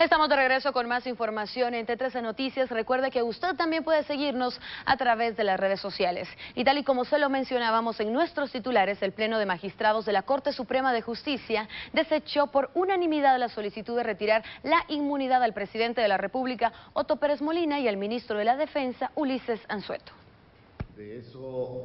Estamos de regreso con más información en T13 Noticias. Recuerde que usted también puede seguirnos a través de las redes sociales. Y tal y como se lo mencionábamos en nuestros titulares, el Pleno de Magistrados de la Corte Suprema de Justicia desechó por unanimidad la solicitud de retirar la inmunidad al presidente de la República, Otto Pérez Molina, y al ministro de la Defensa, Ulises Anzueto.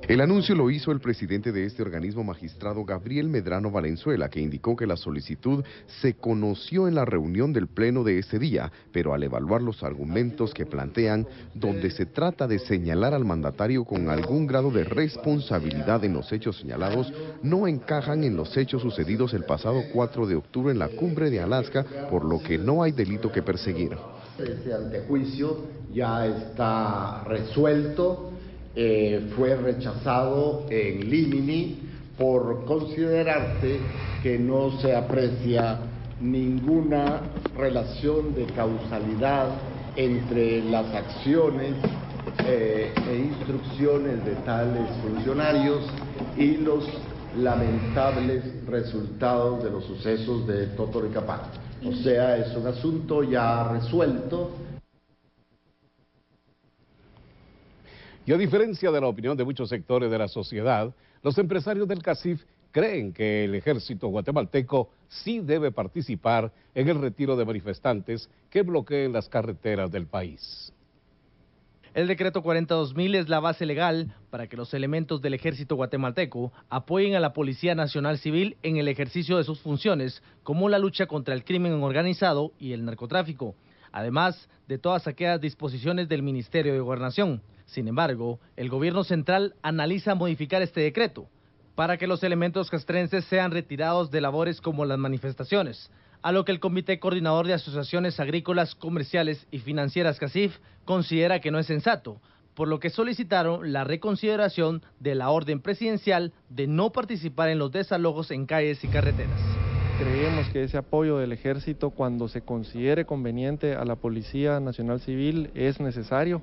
El anuncio lo hizo el presidente de este organismo magistrado Gabriel Medrano Valenzuela, que indicó que la solicitud se conoció en la reunión del Pleno de ese día, pero al evaluar los argumentos que plantean, donde se trata de señalar al mandatario con algún grado de responsabilidad en los hechos señalados, no encajan en los hechos sucedidos el pasado 4 de octubre en la cumbre de Alaska, por lo que no hay delito que perseguir. Ese antejuicio ya está resuelto eh, fue rechazado en Limini por considerarse que no se aprecia ninguna relación de causalidad entre las acciones eh, e instrucciones de tales funcionarios y los lamentables resultados de los sucesos de Totoricapán. O sea, es un asunto ya resuelto Y a diferencia de la opinión de muchos sectores de la sociedad, los empresarios del CACIF creen que el ejército guatemalteco sí debe participar en el retiro de manifestantes que bloqueen las carreteras del país. El decreto 42.000 es la base legal para que los elementos del ejército guatemalteco apoyen a la Policía Nacional Civil en el ejercicio de sus funciones, como la lucha contra el crimen organizado y el narcotráfico, además de todas aquellas disposiciones del Ministerio de Gobernación. Sin embargo, el gobierno central analiza modificar este decreto para que los elementos castrenses sean retirados de labores como las manifestaciones, a lo que el Comité Coordinador de Asociaciones Agrícolas, Comerciales y Financieras CACIF considera que no es sensato, por lo que solicitaron la reconsideración de la orden presidencial de no participar en los desalojos en calles y carreteras. Creemos que ese apoyo del ejército cuando se considere conveniente a la Policía Nacional Civil es necesario.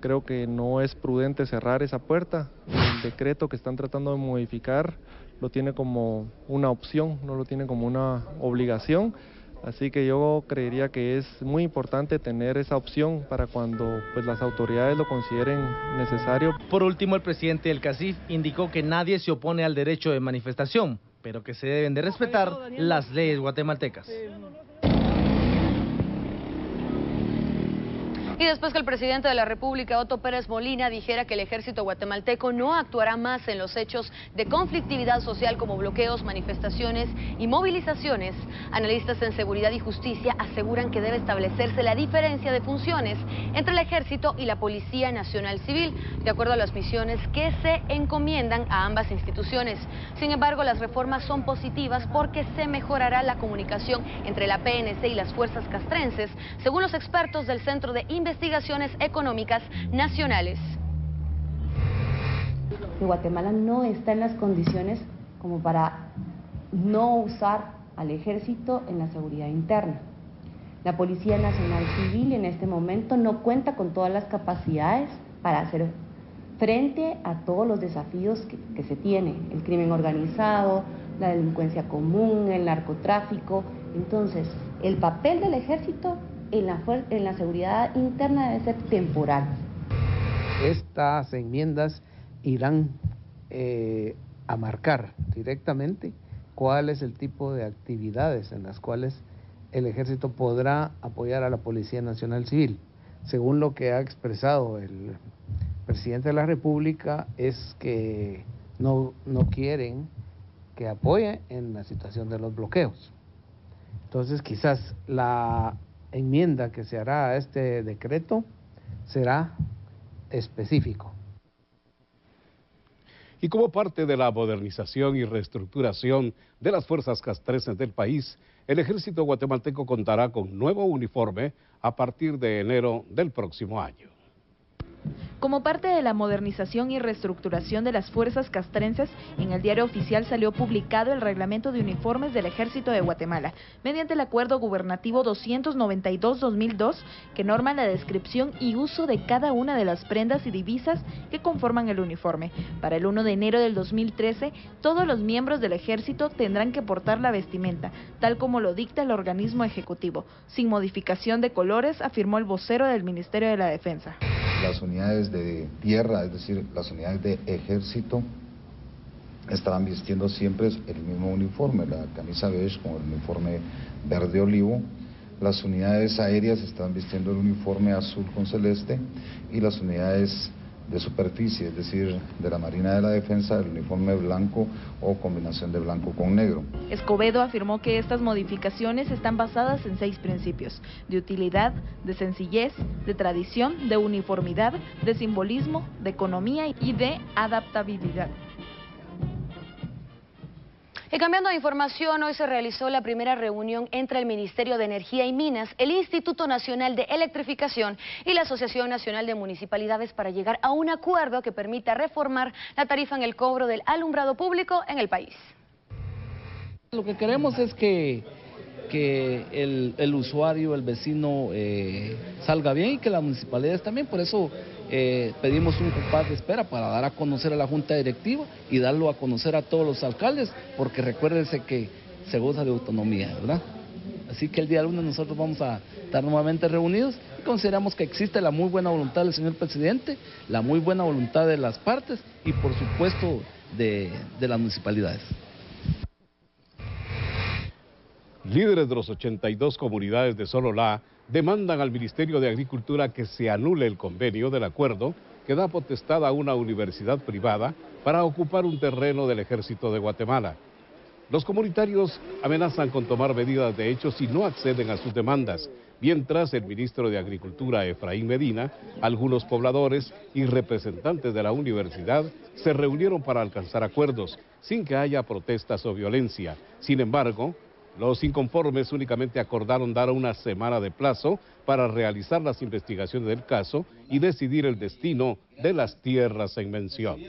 Creo que no es prudente cerrar esa puerta. El decreto que están tratando de modificar lo tiene como una opción, no lo tiene como una obligación. Así que yo creería que es muy importante tener esa opción para cuando pues, las autoridades lo consideren necesario. Por último, el presidente del CACIF indicó que nadie se opone al derecho de manifestación, pero que se deben de respetar las leyes guatemaltecas. Y después que el presidente de la República, Otto Pérez Molina, dijera que el ejército guatemalteco no actuará más en los hechos de conflictividad social como bloqueos, manifestaciones y movilizaciones, analistas en seguridad y justicia aseguran que debe establecerse la diferencia de funciones entre el ejército y la Policía Nacional Civil, de acuerdo a las misiones que se encomiendan a ambas instituciones. Sin embargo, las reformas son positivas porque se mejorará la comunicación entre la PNC y las fuerzas castrenses, según los expertos del Centro de Investigación investigaciones económicas nacionales. Guatemala no está en las condiciones como para no usar al ejército en la seguridad interna. La Policía Nacional Civil en este momento no cuenta con todas las capacidades para hacer frente a todos los desafíos que, que se tiene, el crimen organizado, la delincuencia común, el narcotráfico. Entonces, el papel del ejército en la, en la seguridad interna debe ser temporal. Estas enmiendas irán eh, a marcar directamente cuál es el tipo de actividades en las cuales el ejército podrá apoyar a la Policía Nacional Civil. Según lo que ha expresado el presidente de la República, es que no, no quieren que apoye en la situación de los bloqueos. Entonces quizás la enmienda que se hará a este decreto será específico. Y como parte de la modernización y reestructuración de las fuerzas castrenses del país, el ejército guatemalteco contará con nuevo uniforme a partir de enero del próximo año. Como parte de la modernización y reestructuración de las fuerzas castrenses, en el diario oficial salió publicado el reglamento de uniformes del Ejército de Guatemala, mediante el Acuerdo Gubernativo 292-2002, que norma la descripción y uso de cada una de las prendas y divisas que conforman el uniforme. Para el 1 de enero del 2013, todos los miembros del Ejército tendrán que portar la vestimenta, tal como lo dicta el organismo ejecutivo, sin modificación de colores, afirmó el vocero del Ministerio de la Defensa las unidades de tierra, es decir, las unidades de ejército, estarán vistiendo siempre el mismo uniforme, la camisa beige con el uniforme verde olivo. Las unidades aéreas están vistiendo el uniforme azul con celeste y las unidades de superficie, es decir, de la Marina de la Defensa, el uniforme blanco o combinación de blanco con negro. Escobedo afirmó que estas modificaciones están basadas en seis principios, de utilidad, de sencillez, de tradición, de uniformidad, de simbolismo, de economía y de adaptabilidad. Y cambiando de información, hoy se realizó la primera reunión entre el Ministerio de Energía y Minas, el Instituto Nacional de Electrificación y la Asociación Nacional de Municipalidades para llegar a un acuerdo que permita reformar la tarifa en el cobro del alumbrado público en el país. Lo que queremos es que, que el, usuario, el vecino eh, salga bien y que las municipalidades también, por eso eh, pedimos un compás de espera para dar a conocer a la Junta Directiva y darlo a conocer a todos los alcaldes, porque recuérdense que se goza de autonomía, ¿verdad? Así que el día lunes nosotros vamos a estar nuevamente reunidos y consideramos que existe la muy buena voluntad del señor presidente, la muy buena voluntad de las partes y por supuesto de, de las municipalidades. Líderes de los 82 comunidades de Sololá demandan al Ministerio de Agricultura que se anule el convenio del acuerdo que da potestad a una universidad privada para ocupar un terreno del ejército de Guatemala. Los comunitarios amenazan con tomar medidas de hecho si no acceden a sus demandas, mientras el ministro de Agricultura, Efraín Medina, algunos pobladores y representantes de la universidad se reunieron para alcanzar acuerdos, sin que haya protestas o violencia. Sin embargo, los inconformes únicamente acordaron dar una semana de plazo para realizar las investigaciones del caso y decidir el destino de las tierras en mención.